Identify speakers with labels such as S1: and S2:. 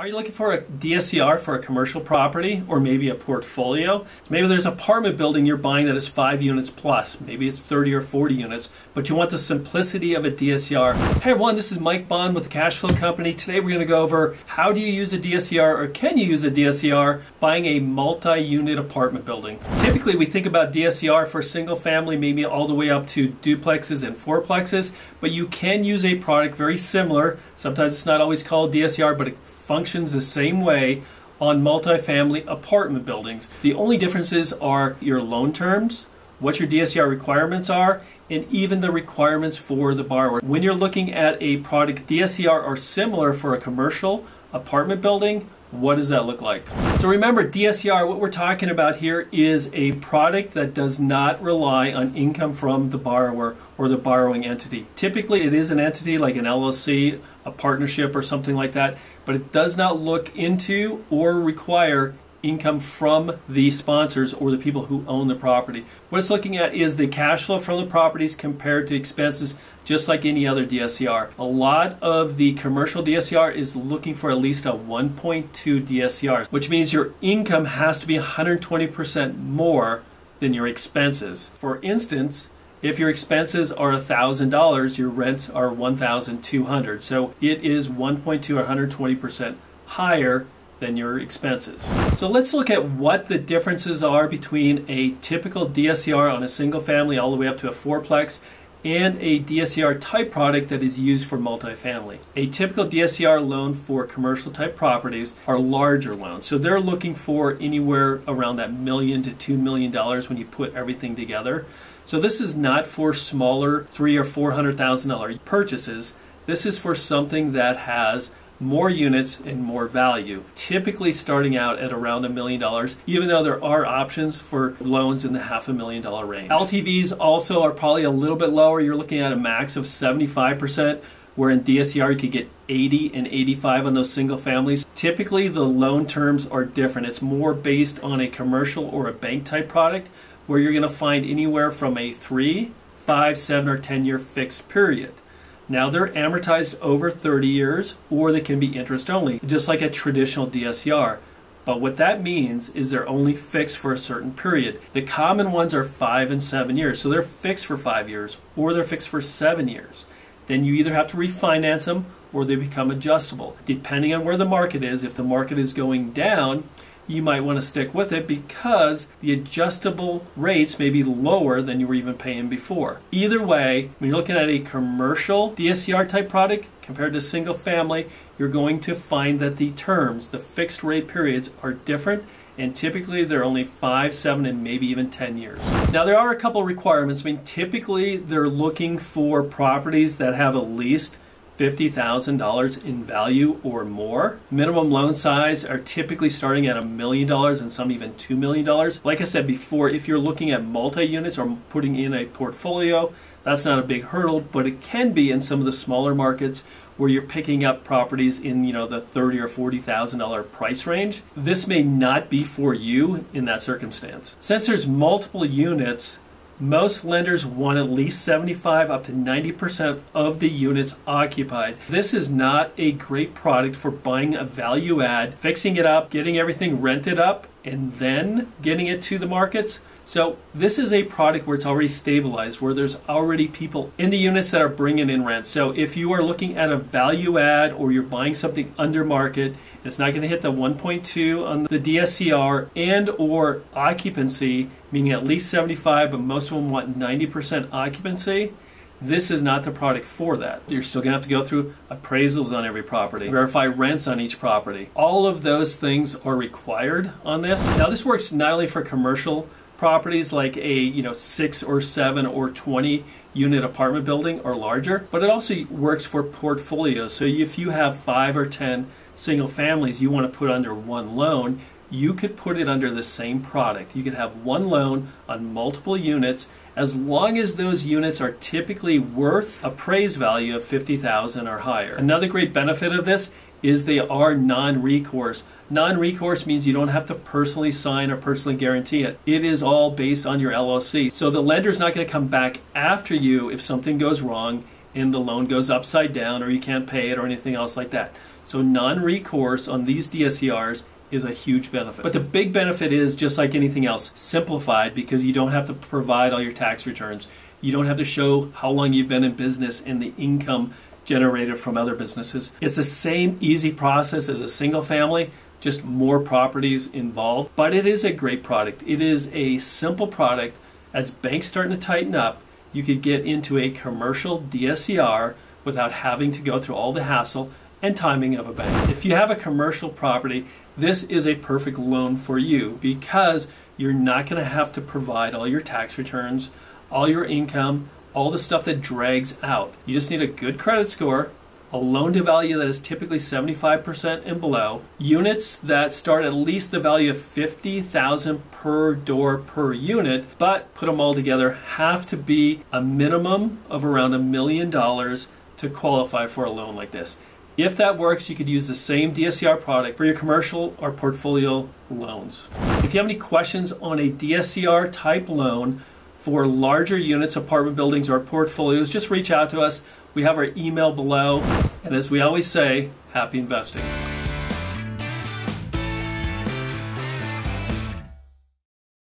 S1: Are you looking for a DSCR for a commercial property or maybe a portfolio? So maybe there's an apartment building you're buying that is five units plus. Maybe it's 30 or 40 units, but you want the simplicity of a DSCR. Hey everyone, this is Mike Bonn with the Cashflow Company. Today we're going to go over how do you use a DSCR or can you use a DSCR buying a multi-unit apartment building. Typically we think about DSCR for single family, maybe all the way up to duplexes and fourplexes, but you can use a product very similar. Sometimes it's not always called DSCR, but it functions the same way on multifamily apartment buildings. The only differences are your loan terms, what your DSCR requirements are, and even the requirements for the borrower. When you're looking at a product, DSCR are similar for a commercial apartment building what does that look like? So remember, DSCR, what we're talking about here is a product that does not rely on income from the borrower or the borrowing entity. Typically, it is an entity like an LLC, a partnership, or something like that, but it does not look into or require income from the sponsors or the people who own the property. What it's looking at is the cash flow from the properties compared to expenses, just like any other DSCR. A lot of the commercial DSCR is looking for at least a 1.2 DSCR, which means your income has to be 120% more than your expenses. For instance, if your expenses are $1,000, your rents are $1,200. So it is 1.2 or 120% higher than your expenses. So let's look at what the differences are between a typical DSCR on a single family all the way up to a fourplex and a DSCR type product that is used for multifamily. A typical DSCR loan for commercial type properties are larger loans. So they're looking for anywhere around that million to two million dollars when you put everything together. So this is not for smaller three or four hundred thousand dollar purchases. This is for something that has more units and more value, typically starting out at around a million dollars, even though there are options for loans in the half a million dollar range. LTVs also are probably a little bit lower. You're looking at a max of 75%, where in DSCR you could get 80 and 85 on those single families. Typically the loan terms are different. It's more based on a commercial or a bank type product where you're going to find anywhere from a 3, 5, 7, or 10 year fixed period. Now they're amortized over 30 years or they can be interest only, just like a traditional DSCR. But what that means is they're only fixed for a certain period. The common ones are five and seven years. So they're fixed for five years or they're fixed for seven years. Then you either have to refinance them or they become adjustable. Depending on where the market is, if the market is going down, you might want to stick with it because the adjustable rates may be lower than you were even paying before. Either way, when you're looking at a commercial DSCR type product compared to single family, you're going to find that the terms, the fixed rate periods, are different and typically they're only five, seven, and maybe even 10 years. Now there are a couple requirements. I mean, typically they're looking for properties that have at least $50,000 in value or more. Minimum loan size are typically starting at a million dollars and some even $2 million. Like I said before, if you're looking at multi-units or putting in a portfolio, that's not a big hurdle, but it can be in some of the smaller markets where you're picking up properties in you know the thirty or forty thousand dollar price range. This may not be for you in that circumstance. Since there's multiple units, most lenders want at least 75 up to 90% of the units occupied. This is not a great product for buying a value add, fixing it up, getting everything rented up, and then getting it to the markets. So this is a product where it's already stabilized, where there's already people in the units that are bringing in rent. So if you are looking at a value add or you're buying something under market, it's not going to hit the 1.2 on the DSCR and or occupancy, meaning at least 75, but most of them want 90% occupancy. This is not the product for that. You're still to have to go through appraisals on every property, verify rents on each property. All of those things are required on this. Now this works not only for commercial properties like a you know six or seven or 20 unit apartment building or larger but it also works for portfolios. So if you have five or ten single families you want to put under one loan you could put it under the same product. You could have one loan on multiple units. As long as those units are typically worth a appraised value of 50,000 or higher. Another great benefit of this is they are non-recourse. Non-recourse means you don't have to personally sign or personally guarantee it. It is all based on your LLC. So the lender is not going to come back after you if something goes wrong and the loan goes upside down or you can't pay it or anything else like that. So non-recourse on these DSCRs is a huge benefit. But the big benefit is just like anything else, simplified because you don't have to provide all your tax returns. You don't have to show how long you've been in business and the income generated from other businesses. It's the same easy process as a single family, just more properties involved. But it is a great product. It is a simple product. As banks starting to tighten up, you could get into a commercial DSCR without having to go through all the hassle and timing of a bank. If you have a commercial property, this is a perfect loan for you because you're not going to have to provide all your tax returns, all your income, all the stuff that drags out. You just need a good credit score, a loan to value that is typically 75% and below, units that start at least the value of 50,000 per door per unit, but put them all together have to be a minimum of around a million dollars to qualify for a loan like this. If that works, you could use the same DSCR product for your commercial or portfolio loans. If you have any questions on a DSCR type loan for larger units, apartment buildings, or portfolios, just reach out to us. We have our email below. And as we always say, happy investing.